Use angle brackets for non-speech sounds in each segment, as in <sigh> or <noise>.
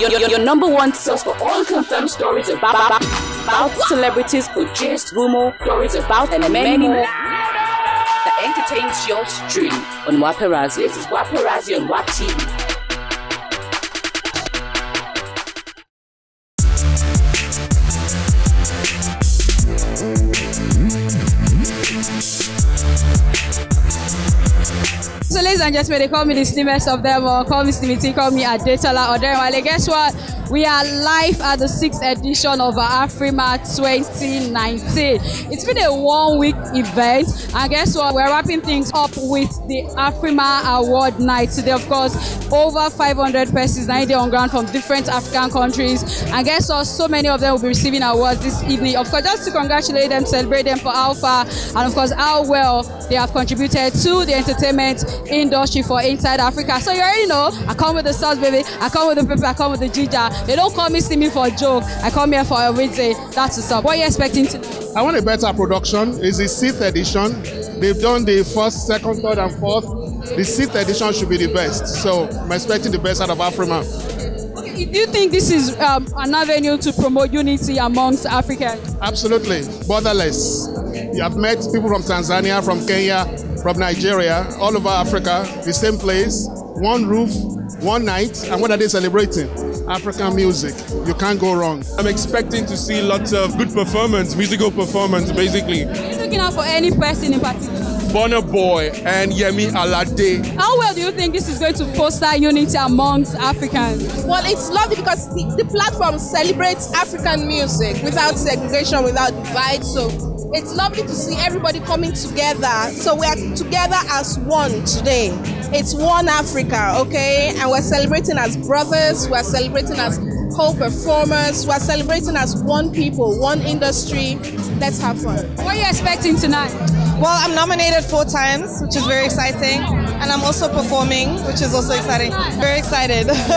your, your, your number one source for all confirmed stories about, about, about celebrities, gist, rumor, stories about, and many more that entertains your stream on Waparazzi. This is Waparazzi on WAP TV. And gentlemen, they call me the slimmest of them or call me Slimity, call me Adetola or Derwale. Guess what? We are live at the sixth edition of Afrima 2019. It's been a one week event, and guess what? We're wrapping things up with the Afrima Award night today. Of course, over 500 persons now there on ground from different African countries, and guess what? So many of them will be receiving awards this evening. Of course, just to congratulate them, celebrate them for how far, and of course, how well they have contributed to the entertainment industry for inside Africa. So you already know, I come with the sauce, baby. I come with the pepper. I come with the ginger. They don't call me Simi for a joke. I come here for a reason. That's the up. What are you expecting to? I want a better production. It's the sixth edition. They've done the first, second, third, and fourth. The sixth edition should be the best. So I'm expecting the best out of Afrima. Do you think this is um, an avenue to promote unity amongst Africans? Absolutely. Borderless. You have met people from Tanzania, from Kenya, from Nigeria, all over Africa, the same place, one roof, one night. And what are they celebrating? African music. You can't go wrong. I'm expecting to see lots of good performance, musical performance, basically. Are you looking out for any person in particular? Burna Boy and Yemi Alade. How well do you think this is going to foster unity amongst Africans? Well, it's lovely because the, the platform celebrates African music without segregation, without divide. So it's lovely to see everybody coming together. So we are together as one today. It's one Africa, okay? And we're celebrating as brothers, we're celebrating as co-performers, we're celebrating as one people, one industry. Let's have fun. What are you expecting tonight? Well, I'm nominated four times, which is very exciting. And I'm also performing, which is also exciting. Very excited. <laughs>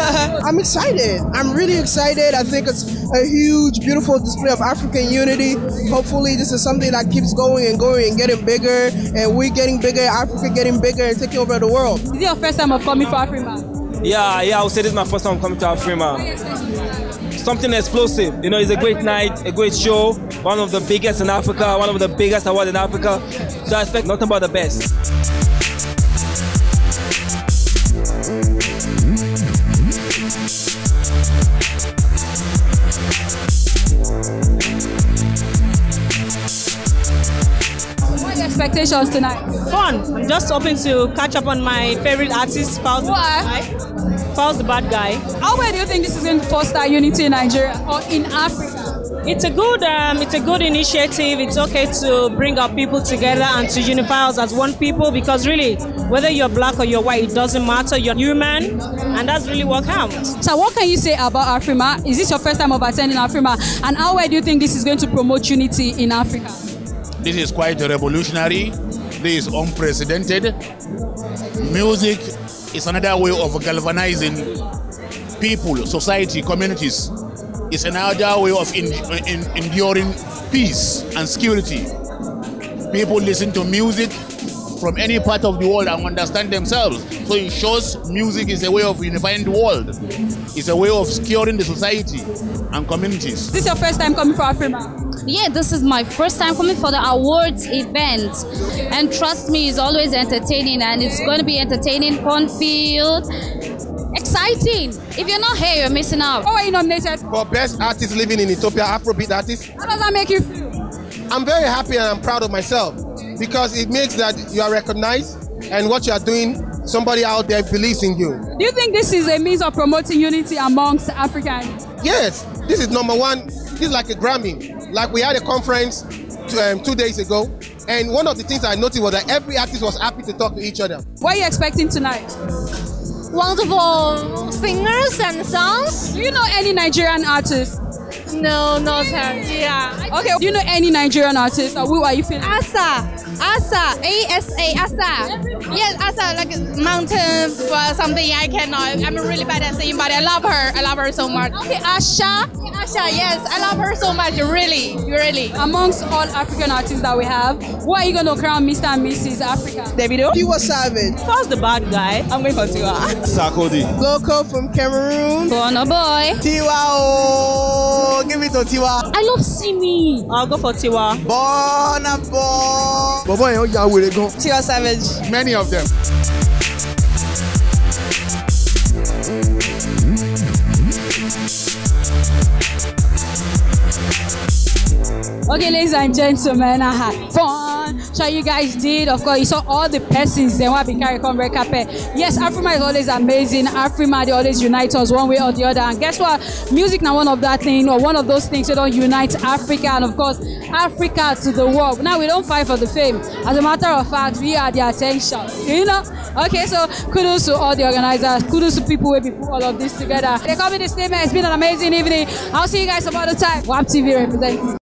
I'm excited. I'm really excited. I think it's a huge, beautiful display of African unity. Hopefully, this is something that keeps going and going and getting bigger, and we're getting bigger, Africa getting bigger and taking over the world. Is it your first time of coming for Afrima? Yeah, yeah, I would say this is my first time coming to Afrima. Something explosive. You know, it's a great night, a great show, one of the biggest in Africa, one of the biggest awards in Africa. So I expect nothing but the best. Expectations tonight? Fun. I'm just hoping to catch up on my favorite artist, Falz the Bad Guy. Falz the Bad Guy. How well do you think this is going to foster unity in Nigeria or in Africa? It's a good, um, it's a good initiative. It's okay to bring our people together and to unify us as one people because really, whether you're black or you're white, it doesn't matter. You're human, and that's really what counts. So, what can you say about Afrima? Is this your first time of attending Afrima? And how well do you think this is going to promote unity in Africa? This is quite revolutionary. This is unprecedented. Music is another way of galvanizing people, society, communities. It's another way of in, in, enduring peace and security. People listen to music from any part of the world and understand themselves. So it shows music is a way of unifying the world. It's a way of securing the society and communities. This Is this your first time coming for Afrima? Yeah, this is my first time coming for the awards event. And trust me, it's always entertaining and it's going to be entertaining, fun filled, exciting. If you're not here, you're missing out. How are you nominated? For Best Artist Living in Ethiopia, Afrobeat Artist. How does that make you feel? I'm very happy and I'm proud of myself because it makes that you are recognized and what you are doing, somebody out there believes in you. Do you think this is a means of promoting unity amongst Africans? Yes, this is number one. This is like a Grammy. Like we had a conference two, um, two days ago, and one of the things I noticed was that every artist was happy to talk to each other. What are you expecting tonight? Wonderful singers and songs. Do you know any Nigerian artists? No, not her. Yeah. Okay, do you know any Nigerian artist or who are you feeling? Asa. Asa, A-S-A, Asa. Yes, Asa, like mountain or something. I cannot. I'm really bad at saying, but I love her. I love her so much. Okay, Asha. Asha, yes, I love her so much. Really, really. Amongst all African artists that we have, who are you going to crown Mr. and Mrs. Africa? Davido. Tiwa Savage. Falz the bad guy. I'm going for Tiwa. Sarkodie. Locko from Cameroon. Burna boy. Tiwa, oh, give it to Tiwa. I love Simi. I'll go for Tiwa. Burna Boy. Bọ̀bọ̀ yẹn ó ya wèrè gan. Tiwa Savage. Many of them. Okay, ladies and gentlemen, I had fun. Sure, you guys did. Of course, you saw all the persons then what be carry come red carpet. Yes, Afrima is always amazing. Afrima, they always unite us one way or the other. And guess what? Music now one of that thing or one of those things that don't unite Africa and of course Africa to the world. Now we don't fight for the fame. As a matter of fact, we are the attention. You know? Okay, so kudos to all the organizers. Kudos to people who put all of this together. They call me the statement. It's been an amazing evening. I'll see you guys some other time. WAP TV representing.